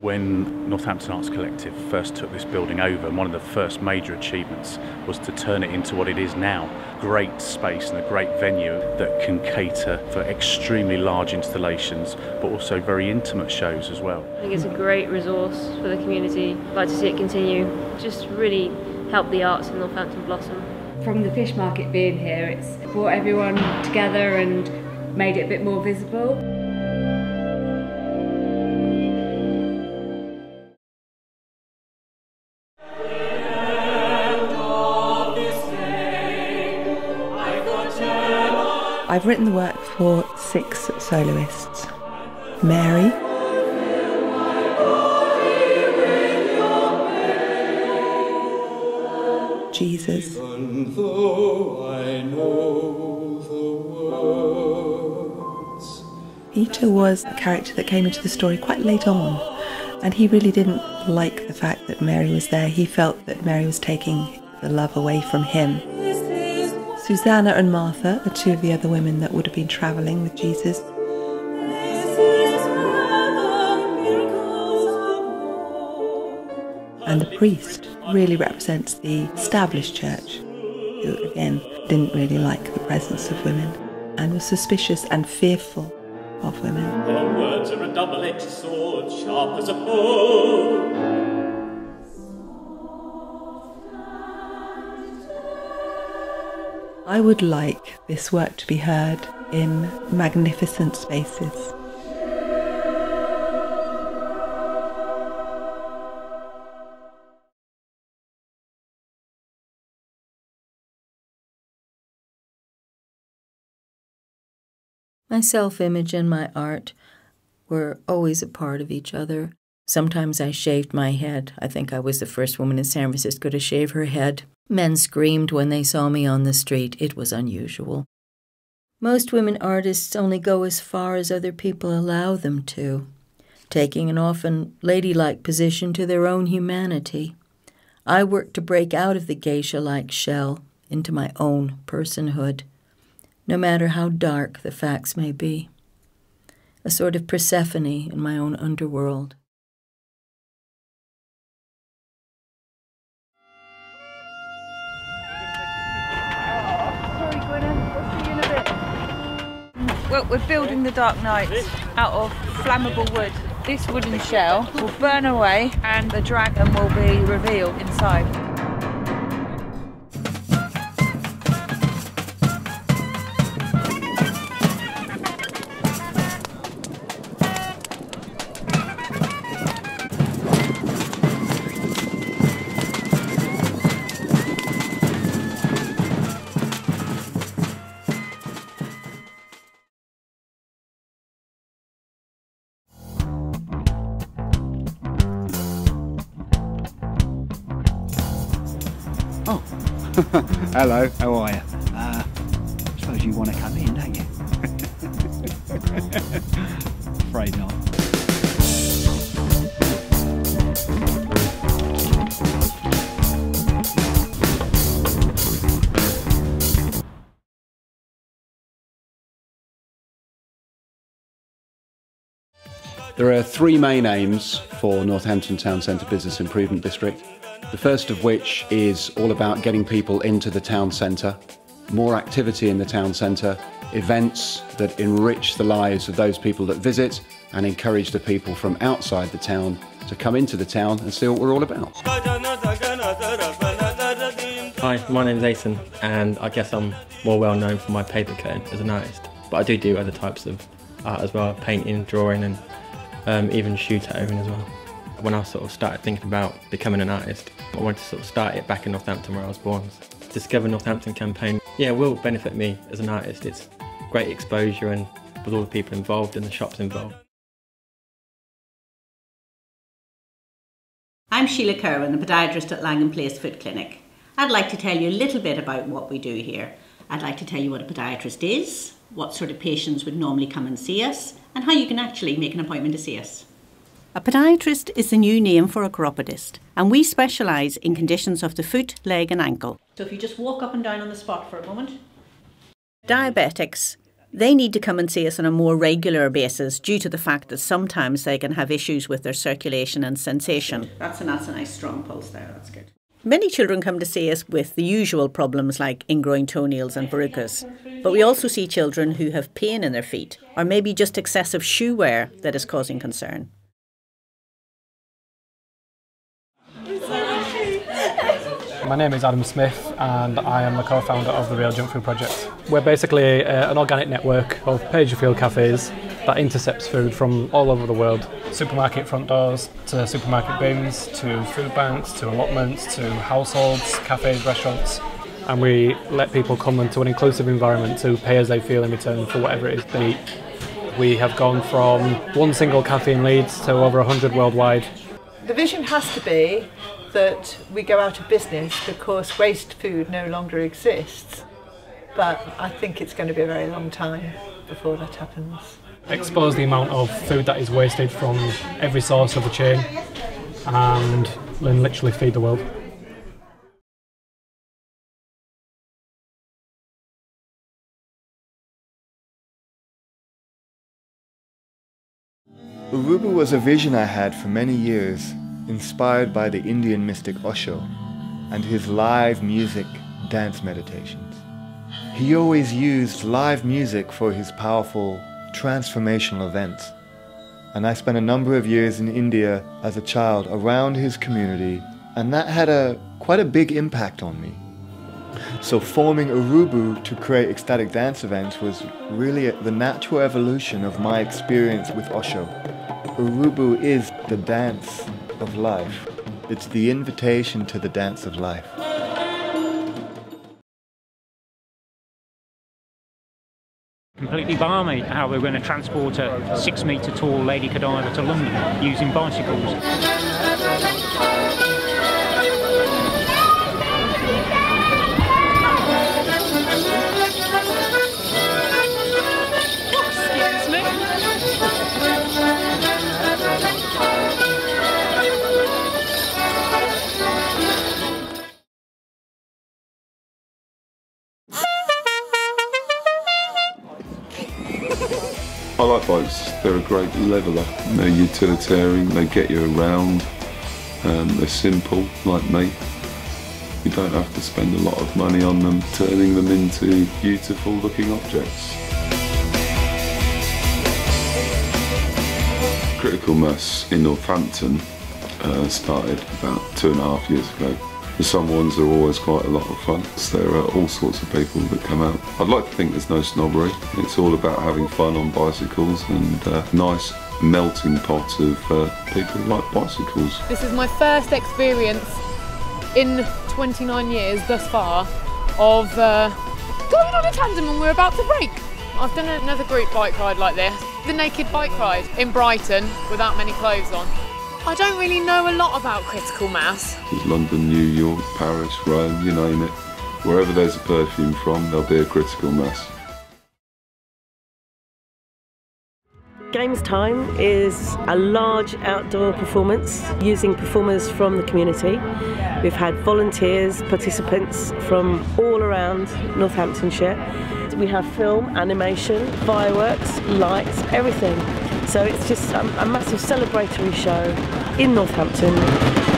When Northampton Arts Collective first took this building over, one of the first major achievements was to turn it into what it is now. Great space and a great venue that can cater for extremely large installations, but also very intimate shows as well. I think it's a great resource for the community. I'd like to see it continue. Just really help the arts in Northampton blossom. From the fish market being here, it's brought everyone together and made it a bit more visible. I've written the work for six soloists Mary, Jesus, Peter was a character that came into the story quite late on, and he really didn't like the fact that Mary was there. He felt that Mary was taking the love away from him. Susanna and Martha are two of the other women that would have been travelling with Jesus. And the priest really represents the established church, who again didn't really like the presence of women and was suspicious and fearful of women. Your words are a double-edged sword, sharp as a bow. I would like this work to be heard in magnificent spaces. My self image and my art were always a part of each other. Sometimes I shaved my head. I think I was the first woman in San Francisco to shave her head. Men screamed when they saw me on the street. It was unusual. Most women artists only go as far as other people allow them to, taking an often ladylike position to their own humanity. I work to break out of the geisha like shell into my own personhood, no matter how dark the facts may be. A sort of Persephone in my own underworld. Well, we're building the Dark Knight out of flammable wood. This wooden shell will burn away and the dragon will be revealed inside. hello, how are you? Uh, I suppose you want to come in, don't you? Afraid not. There are three main aims for Northampton Town Centre Business Improvement District. The first of which is all about getting people into the town centre, more activity in the town centre, events that enrich the lives of those people that visit and encourage the people from outside the town to come into the town and see what we're all about. Hi, my name is Asen, and I guess I'm more well known for my paper cutting as an artist. But I do do other types of art as well, painting, drawing, and um, even shoe tattooing as well. When I sort of started thinking about becoming an artist, I wanted to sort of start it back in Northampton where I was born. Discover Northampton campaign, yeah, will benefit me as an artist. It's great exposure and with all the people involved and the shops involved. I'm Sheila Kerwin, the podiatrist at Langham Place Foot Clinic. I'd like to tell you a little bit about what we do here. I'd like to tell you what a podiatrist is, what sort of patients would normally come and see us, and how you can actually make an appointment to see us. A podiatrist is the new name for a chiropodist, and we specialise in conditions of the foot, leg, and ankle. So if you just walk up and down on the spot for a moment. Diabetics They need to come and see us on a more regular basis due to the fact that sometimes they can have issues with their circulation and sensation. That's a, that's a nice strong pulse there, that's good. Many children come to see us with the usual problems like ingrowing toenails and verrucas, but we also see children who have pain in their feet or maybe just excessive shoe wear that is causing concern. My name is Adam Smith and I am the co-founder of the Real Junk Food Project. We're basically uh, an organic network of pay-as-you-feel cafes that intercepts food from all over the world. Supermarket front doors to supermarket bins to food banks to allotments to households, cafes, restaurants. And we let people come into an inclusive environment to pay as they feel in return for whatever it is they eat. We have gone from one single cafe in Leeds to over 100 worldwide. The vision has to be that we go out of business because waste food no longer exists. But I think it's going to be a very long time before that happens. Expose the amount of food that is wasted from every source of the chain and then literally feed the world. Urubu was a vision I had for many years inspired by the Indian mystic Osho and his live music dance meditations. He always used live music for his powerful transformational events. And I spent a number of years in India as a child around his community, and that had a quite a big impact on me. So forming Urubu to create ecstatic dance events was really the natural evolution of my experience with Osho. Urubu is the dance of life. It's the invitation to the dance of life. Completely balmy how we're going to transport a six metre tall Lady Godiva to London using bicycles. Bikes. They're a great leveller. They're utilitarian. They get you around. Um, they're simple, like me. You don't have to spend a lot of money on them, turning them into beautiful looking objects. Critical Mass in Northampton uh, started about two and a half years ago. The ones are always quite a lot of fun. So there are all sorts of people that come out. I'd like to think there's no snobbery. It's all about having fun on bicycles and a nice melting pot of uh, people who like bicycles. This is my first experience in 29 years thus far of uh, going on a tandem and we're about to break. I've done another group bike ride like this, the naked bike ride in Brighton without many clothes on. I don't really know a lot about critical mass. There's London, New York, Paris, Rome, you name it. Wherever there's a perfume from, there'll be a critical mass. Games Time is a large outdoor performance using performers from the community. We've had volunteers, participants from all around Northamptonshire. We have film, animation, fireworks, lights, everything. So it's just a, a massive celebratory show in Northampton.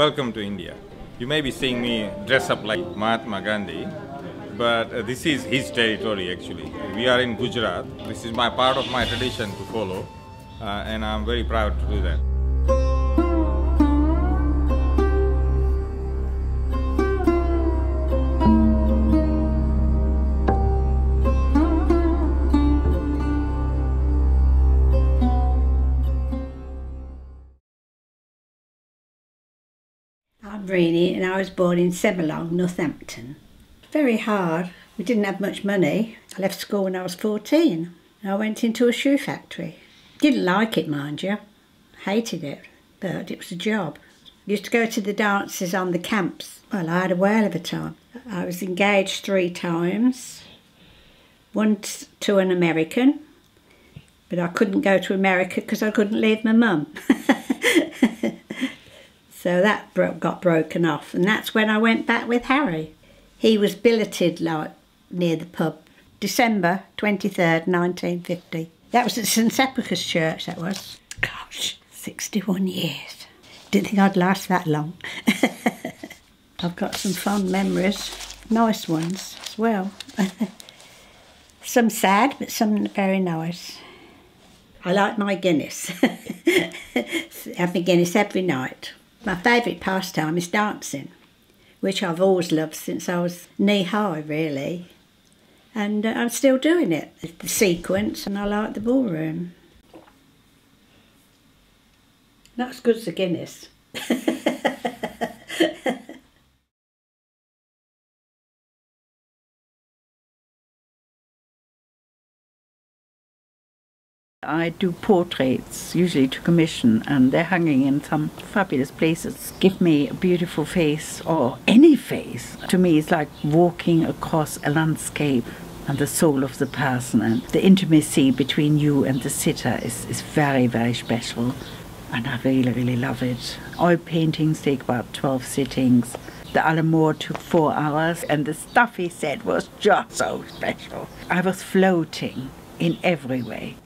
Welcome to India. You may be seeing me dress up like Mahatma Gandhi, but uh, this is his territory actually. We are in Gujarat. This is my part of my tradition to follow, uh, and I'm very proud to do that. And I was born in Semilong, Northampton. Very hard. We didn't have much money. I left school when I was 14. I went into a shoe factory. Didn't like it, mind you. Hated it, but it was a job. Used to go to the dances on the camps. Well, I had a whale of a time. I was engaged three times. Once to an American, but I couldn't go to America because I couldn't leave my mum. So that bro- got broken off, and that's when I went back with Harry. He was billeted like near the pub, December 23rd, 1950. That was at St Sepulchre's Church, that was. Gosh, 61 years. Didn't think I'd last that long. I've got some fond memories, nice ones as well. some sad, but some very nice. I like my Guinness. Have my Guinness every night. My favourite pastime is dancing, which I've always loved since I was knee high, really. And uh, I'm still doing it. The sequence, and I like the ballroom. As good as the Guinness. I do portraits, usually to commission, and they're hanging in some fabulous places. Give me a beautiful face, or any face. To me, it's like walking across a landscape and the soul of the person, and the intimacy between you and the sitter is, is very, very special. And I really, really love it. Oil paintings take about 12 sittings. The Dalai Lama took four hours, and the stuff he said was just so special. I was floating in every way.